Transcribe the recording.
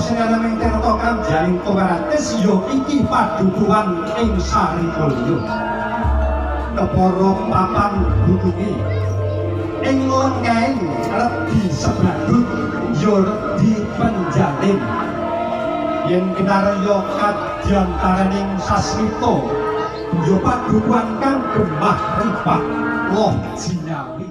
sing ana ning tirta kanjaring kumaratis ya iki padukuhan ing sarikulyo Kepara papan hubungi ing lengkeng redi sebradut ya redi penjalin Yen kita reyokat sasmita ya padukuhan kang gemah ripah loh jinawi